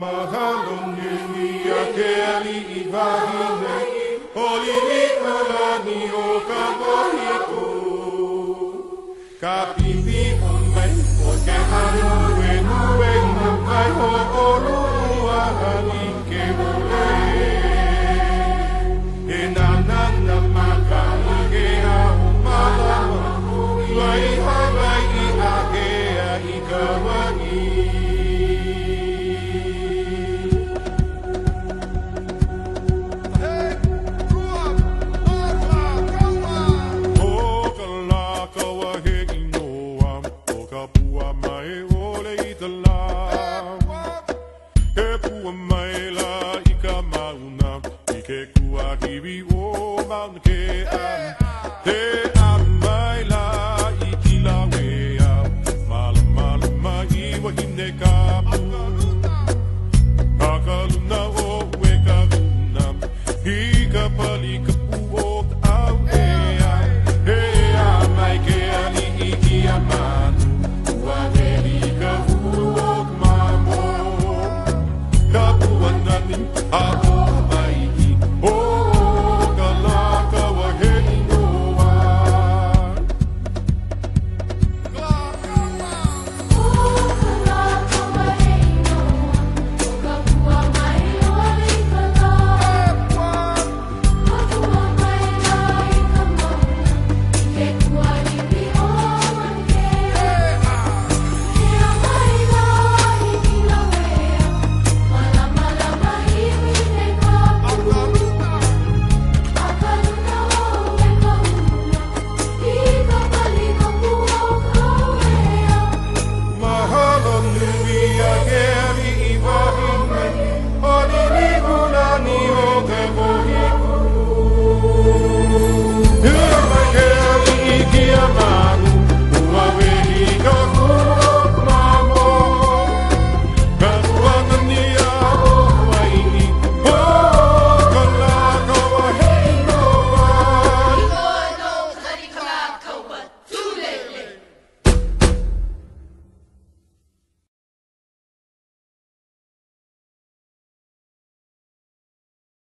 Mahalo nini a ke ali i wahine Holi o ka wahiku que Cuba aquí vivo.